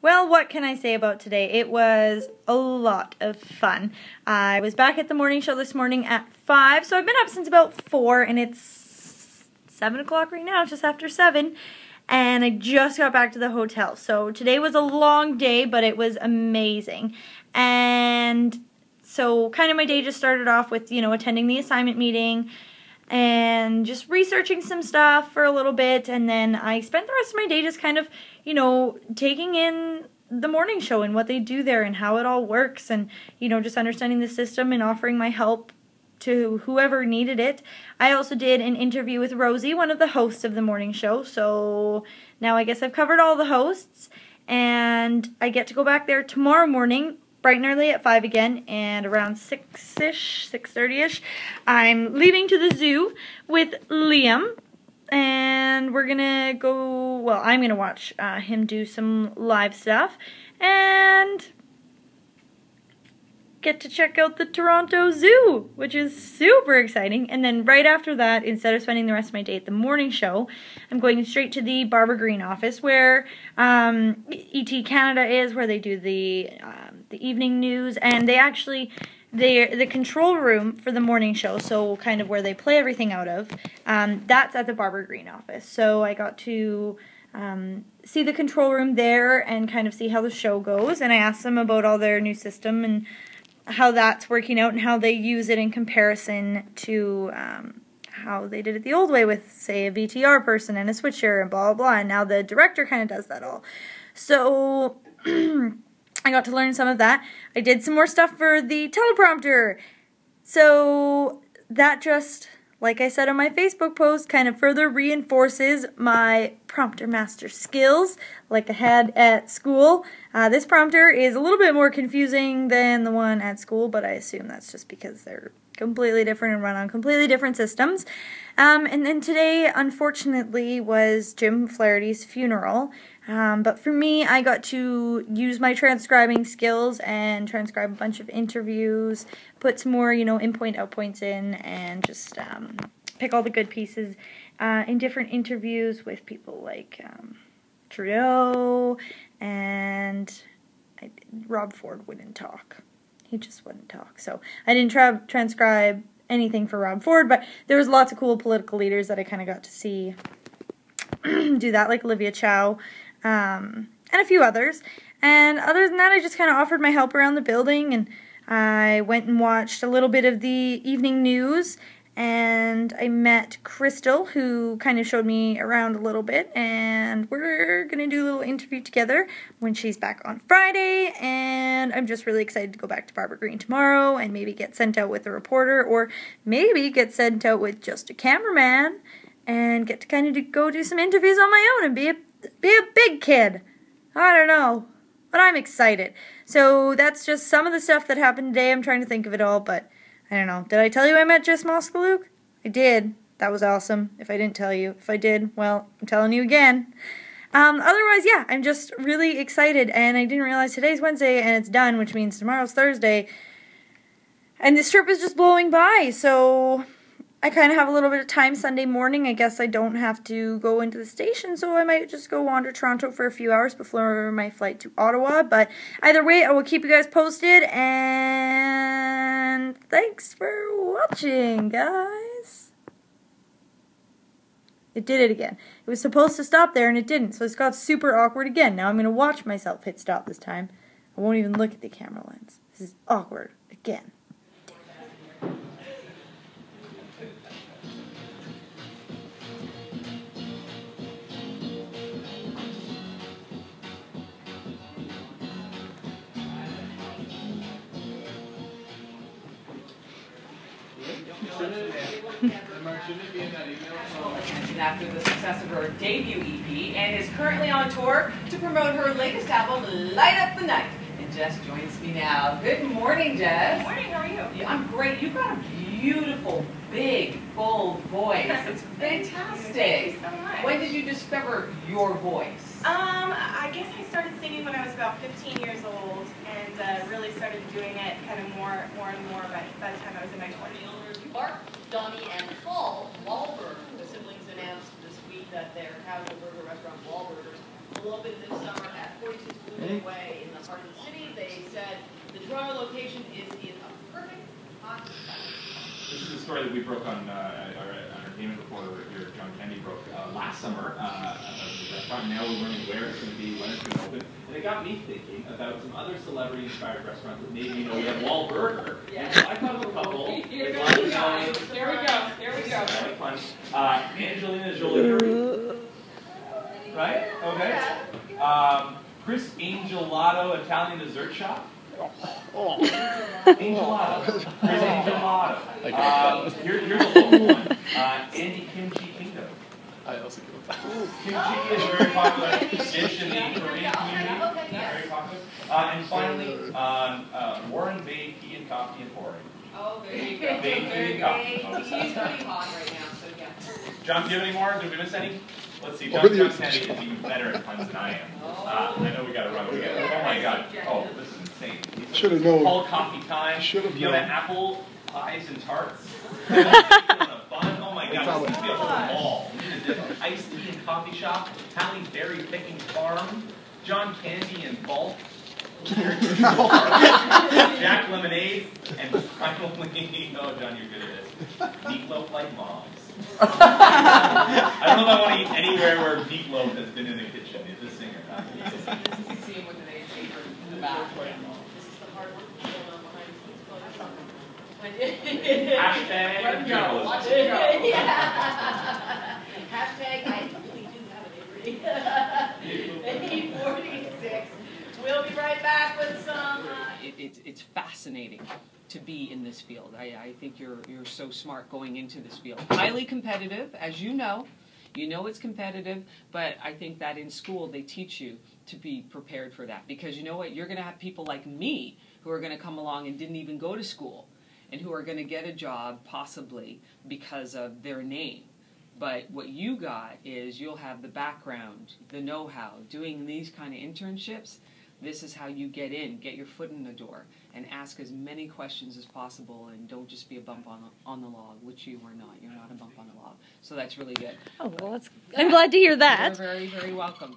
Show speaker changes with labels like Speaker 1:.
Speaker 1: Well, what can I say about today? It was a lot of fun. I was back at the morning show this morning at 5, so I've been up since about 4, and it's 7 o'clock right now, just after 7, and I just got back to the hotel. So today was a long day, but it was amazing. And so kind of my day just started off with, you know, attending the assignment meeting, and just researching some stuff for a little bit and then I spent the rest of my day just kind of, you know, taking in the morning show and what they do there and how it all works and, you know, just understanding the system and offering my help to whoever needed it. I also did an interview with Rosie, one of the hosts of the morning show. So now I guess I've covered all the hosts and I get to go back there tomorrow morning bright and early at 5 again, and around 6-ish, 6.30ish, I'm leaving to the zoo with Liam, and we're gonna go, well, I'm gonna watch uh, him do some live stuff, and get to check out the Toronto Zoo, which is super exciting. And then right after that, instead of spending the rest of my day at the morning show, I'm going straight to the Barber Greene office where um, ET Canada is, where they do the um, the evening news, and they actually the the control room for the morning show, so kind of where they play everything out of. Um, that's at the Barber Greene office. So I got to. Um, see the control room there and kind of see how the show goes. And I asked them about all their new system and how that's working out and how they use it in comparison to um, how they did it the old way with, say, a VTR person and a switcher and blah, blah, blah. And now the director kind of does that all. So I got to learn some of that. I did some more stuff for the teleprompter. So that just like I said on my Facebook post, kind of further reinforces my prompter master skills like I had at school. Uh, this prompter is a little bit more confusing than the one at school, but I assume that's just because they're completely different and run on completely different systems. Um, and then today, unfortunately, was Jim Flaherty's funeral. Um, but for me, I got to use my transcribing skills and transcribe a bunch of interviews, put some more, you know, in point, out points in, and just um, pick all the good pieces uh, in different interviews with people like um, Trudeau and I, Rob Ford wouldn't talk. He just wouldn't talk. So I didn't tra- transcribe anything for Rob Ford, but there was lots of cool political leaders that I kind of got to see do that, like Olivia Chow um, and a few others. And other than that, I just kind of offered my help around the building and I went and watched a little bit of the evening news and I met Crystal, who kind of showed me around a little bit, and we're gonna do a little interview together when she's back on Friday. And I'm just really excited to go back to Barber Greene tomorrow and maybe get sent out with a reporter, or maybe get sent out with just a cameraman and get to kind of go do some interviews on my own and be a be a big kid. I don't know. But I'm excited. So that's just some of the stuff that happened today. I'm trying to think of it all, but I don't know. Did I tell you I met Jess Moskaluke? I did. That was awesome. If I didn't tell you. If I did, well, I'm telling you again. Um, otherwise, yeah, I'm just really excited, and I didn't realize today's Wednesday and it's done, which means tomorrow's Thursday. And this trip is just blowing by, so I kind of have a little bit of time Sunday morning. I guess I don't have to go into the station, so I might just go wander Toronto for a few hours before my flight to Ottawa. But either way, I will keep you guys posted, and thanks for watching, guys. It did it again. It was supposed to stop there, and it didn't, so it's got super awkward again. Now I'm going to watch myself hit stop this time. I won't even look at the camera lens. This is awkward again.
Speaker 2: After the success of her debut EP and is currently on tour to promote her latest album, Light Up the Night. And Jess joins me now. Good morning, Jess.
Speaker 3: Good morning, how are you?
Speaker 2: Yeah, I'm great. You've got a beautiful, big, bold voice. It's fantastic.
Speaker 3: Thank you so much.
Speaker 2: When did you discover your voice?
Speaker 3: Um, I guess I started singing when I was about 15 years old and uh, really started doing it kind of more, more and more by, by the time I was in my 20s.
Speaker 4: Mark, Donnie, and Paul Wahlberg, the siblings announced this week that their casual burger restaurant Wahlburgers will open this summer at 46 Blue little way in the heart of the city. They said the Toronto location is in a perfect hot spot.
Speaker 5: This is a story that we broke on uh, our entertainment reporter here, John Kennedy, broke uh, last summer uh, about the restaurant. Now we're learning where it's going to be, when it's going to open. And it got me thinking about some other celebrity-inspired restaurants that maybe, you know, we have Wahlburger.
Speaker 2: Yeah.
Speaker 5: So I thought of a couple.
Speaker 2: Here we go.
Speaker 5: as I-
Speaker 2: Here we go. Here we go.
Speaker 5: Fun. Uh, Angelina Jolie. Right? Okay. Um, Chris Angelato Italian dessert shop. Angelato. Chris Angelato. Um, here, here's a local one. Uh, Andy Kimchi Kingdom. I also go. Kimchi is a very popular dish in the Korean community. Very popular. Uh, and finally, um, uh, Warren Bay Tea and Coffee Emporium.
Speaker 2: Oh, there you go.
Speaker 5: They-
Speaker 2: There you go.
Speaker 5: oh,
Speaker 2: He's pretty hot right now, so yeah.
Speaker 5: John, do you have any more? Did we miss any? Let's see. John,
Speaker 6: Over
Speaker 5: John. Kennedy is even better at puns than I am. Uh, I know we got to run. We got. Oh my God. Oh, this is insane.
Speaker 6: Should have known.
Speaker 5: All coffee time.
Speaker 6: Should have known.
Speaker 5: You have apple pies and tarts. On a bun. Oh my God. This needs to be a whole mall. We need to do Iced tea and coffee shop. Halle Berry picking farm. John Candy and bulk. Jack Lemonade, and finally, oh John, you're good at this. Meatloaf like moms. I don't know if I want to eat anywhere where meatloaf has been in the kitchen. Is this singer? Uh,
Speaker 2: You can see him with an egg paper in the back.
Speaker 4: This is the hard work going on behind the scenes. Chloe.
Speaker 5: Hashtag
Speaker 2: Let him go. Watch
Speaker 5: journalism.
Speaker 2: him go.
Speaker 4: Yeah. Hashtag I really do have a degree. Eight forty-six. We'll be right back with some, uh,
Speaker 7: it, it's it's fascinating to be in this field. I, I think you're you're so smart going into this field. Highly competitive, as you know. You know it's competitive, but I think that in school they teach you to be prepared for that because you know what? You're going to have people like me who are going to come along and didn't even go to school and who are going to get a job possibly because of their name. But what you got is you'll have the background, the know-how, doing these kind of internships this is how you get in, get your foot in the door, and ask as many questions as possible, and don't just be a bump on the, on the log, which you are not. You're not a bump on the log. So that's really good.
Speaker 1: Oh well, that's. I'm glad to hear that.
Speaker 7: You're very, very welcome.